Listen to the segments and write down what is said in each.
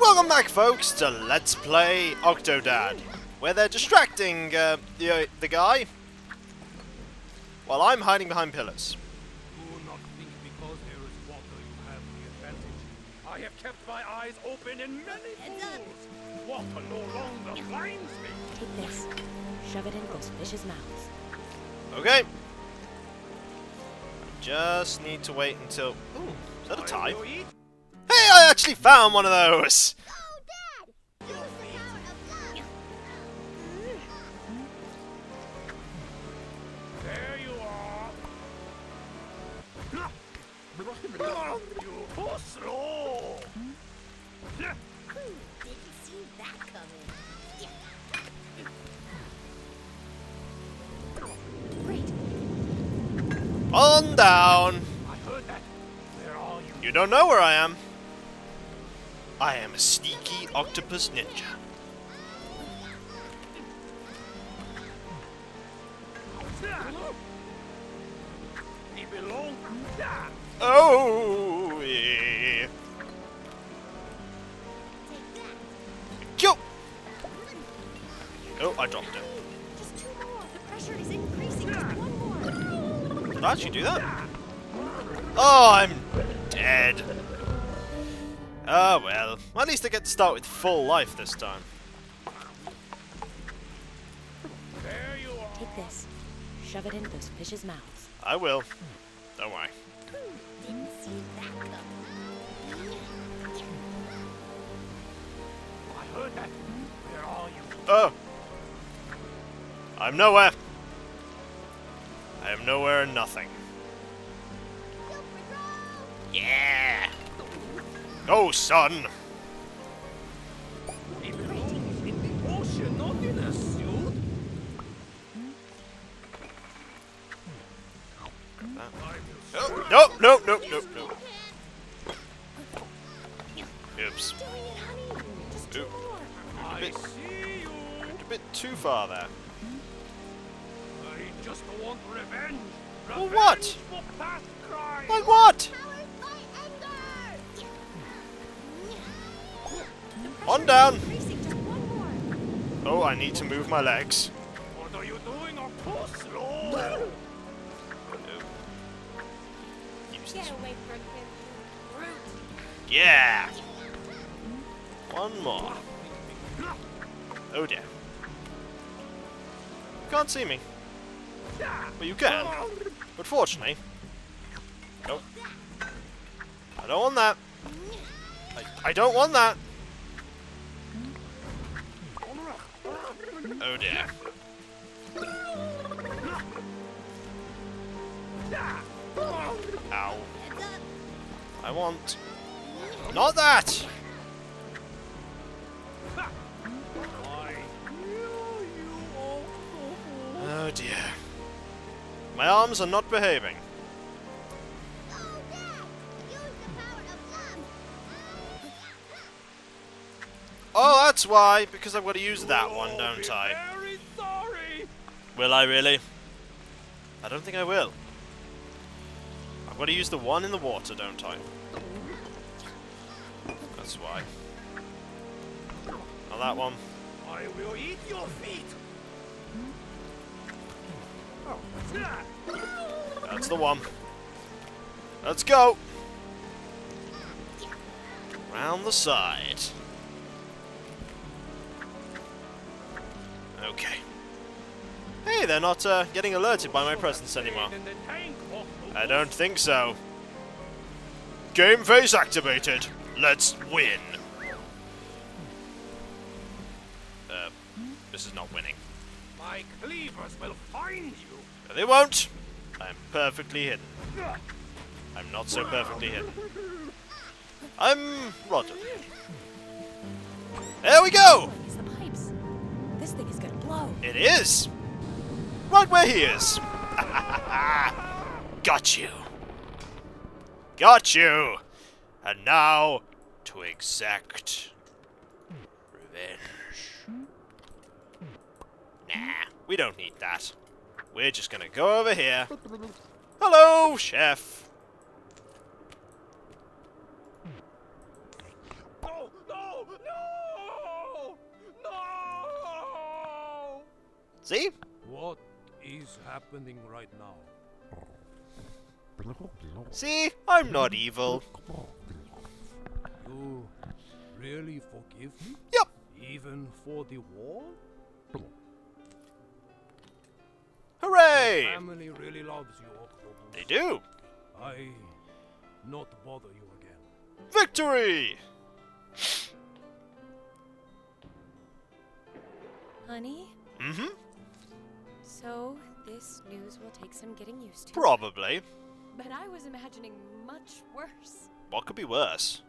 Welcome back, folks, to Let's Play Octodad, where they're distracting uh, the, uh, the guy while I'm hiding behind pillars. Do not think because there is water you have the advantage. I have kept my eyes open in many pools. Water no longer blinds me. Take this. Shove it in those fishes' mouths. Okay. Just need to wait until... Ooh, is that a tie? Actually found one of those! There you are. You go slow. Didn't see that coming. Great. On down! I heard that. Where are you? You don't know where I am. I am a sneaky octopus ninja. Oh, yeah. Kill! Oh, I dropped it. Just two more. The pressure is increasing. Just one more. Did I actually do that? Oh, I'm dead. Oh well. At least I get to start with full life this time. There you are. Take this. Shove it in those fishes' mouths. I will. Don't worry. Didn't see that coming. I heard that. Where are you? Oh! I'm nowhere. I am nowhere and nothing. Yeah! Go, son! He belongs in the ocean, not in a suit. I will Oh, nope, nope, nope, nope, nope. Oops. Doing it, honey. Just two Oop. I bit- a bit too far there. I just want revenge. Revenge what? Past crimes. Like what? On down! Increasing. Just one more. Oh, I need to move my legs. What are you doing? Or too slow. Nope. Use Get away from him. Yeah! One more. Oh dear. You can't see me. Well, you can. But fortunately... Nope. I don't want that. I, I don't want that. Oh dear. Ow. I want... Not that! Oh dear. My arms are not behaving. That's why, because I've got to use that one, don't I? Will I really? I don't think I will. I've got to use the one in the water, don't I? That's why. Now that one. I will eat your feet. Oh. That's the one. Let's go! Round the side. Okay. Hey, they're not uh, getting alerted by my presence anymore. In the tank, Octopus. I don't think so. Game face activated. Let's win. Uh, this is not winning. My cleavers will find you. No, they won't. I'm perfectly hidden. I'm not so perfectly hidden. I'm Roger. There we go! Thing is gonna blow. It is! Right where he is! Got you! Got you! And now to exact revenge. Nah, we don't need that. We're just gonna go over here. Hello, chef. See? What is happening right now? See? I'm not evil. You really forgive me? Yep. Even for the war? Hooray! Family really loves you, Octopus. They do. I not bother you again. Victory! Honey, Mm-hmm. So this news will take some getting used to. Probably. But I was imagining much worse. What could be worse?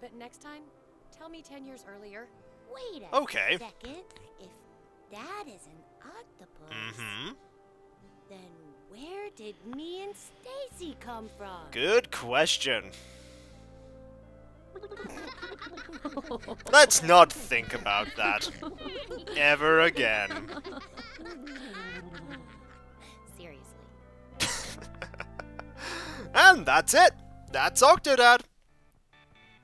But next time, tell me 10 years earlier. Wait a Okay. second. If Dad is an octopus, Mm-hmm. then where did me and Stacy come from? Good question. Let's not think about that. Ever again. Seriously. And that's it. That's Octodad.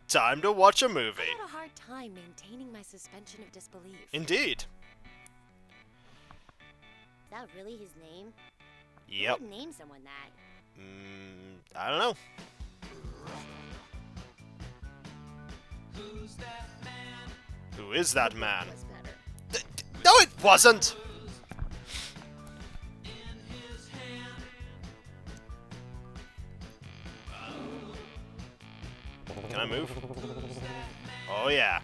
Time to watch a movie. had a hard time maintaining my suspension of disbelief. Indeed. Is that really his name? Yep. name someone that? Mm, I don't know. Who is that man? Was better. D- d- no, it wasn't! Can I move? Oh, yeah.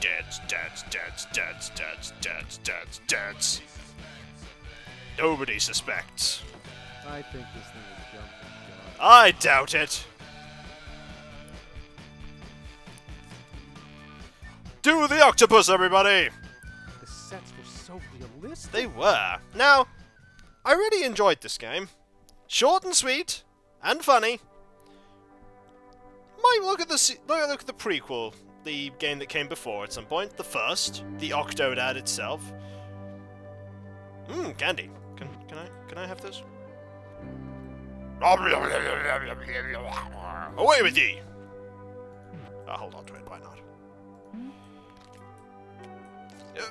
Dance, dance, dance, dance, dance, dance, dance, dance. Nobody suspects. I think this thing is jumping. I doubt it. Do the octopus, everybody! The sets were so realistic. They were. Now, I really enjoyed this game. Short and sweet, and funny. Might look at the look at the prequel, the game that came before at some point. The first, the Octodad itself. Mmm, candy. Can can I can I have this? Away with ye! I'll hold on to it. Why not? Uh,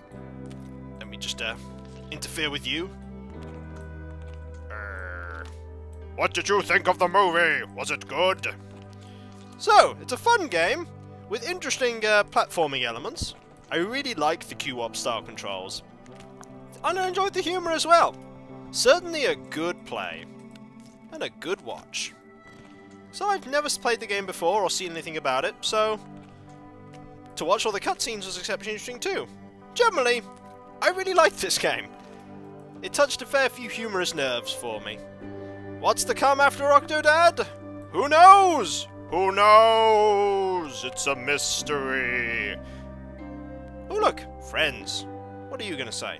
let me just uh, interfere with you. Uh, what did you think of the movie? Was it good? So, it's a fun game with interesting uh, platforming elements. I really like the QWOP style controls. And I enjoyed the humor as well. Certainly a good play. And a good watch. So I've never played the game before or seen anything about it, so to watch all the cutscenes was exceptionally interesting too. Generally, I really liked this game. It touched a fair few humorous nerves for me. What's to come after Octodad? Who knows? Who knows? It's a mystery. Oh look, friends. What are you gonna say?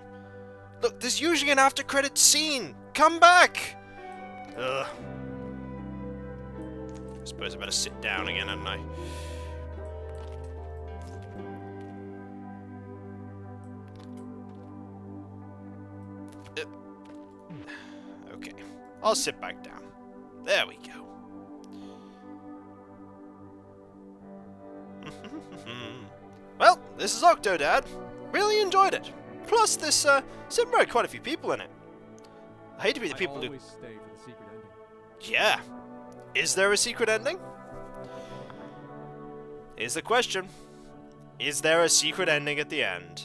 Look, there's usually an after credit scene. Come back. Ugh. I suppose I better sit down again, hadn't I? This is Octodad. Really enjoyed it. Plus, this uh, seemed to be quite a few people in it. I hate to be the I people who stay for the secret ending. yeah. Is there a secret ending? Is the question. Is there a secret ending at the end?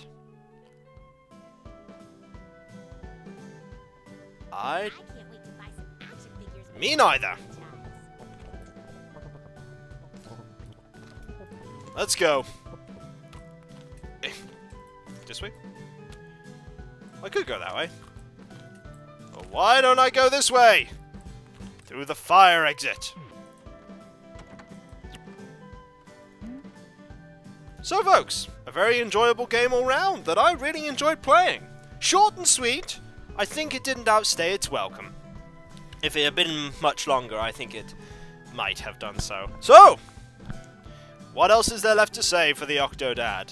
I. I can't wait to buy some action figures. Me neither. Let's go. This way? I could go that way. But why don't I go this way? Through the fire exit. So, folks, a very enjoyable game all round that I really enjoyed playing. Short and sweet, I think it didn't outstay its welcome. If it had been much longer, I think it might have done so. So, what else is there left to say for the Octodad?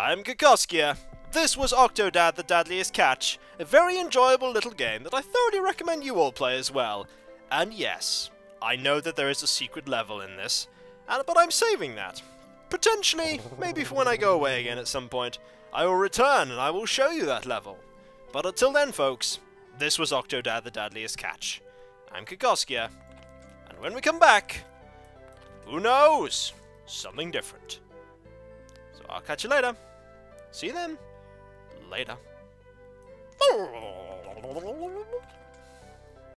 I'm Kikoskia. This was Octodad the Dadliest Catch, a very enjoyable little game that I thoroughly recommend you all play as well. And yes, I know that there is a secret level in this, but I'm saving that. Potentially, maybe for when I go away again at some point, I will return and I will show you that level. But until then, folks, this was Octodad the Dadliest Catch. I'm Kikoskia, and when we come back, who knows? Something different. So I'll catch you later. See you then. Later.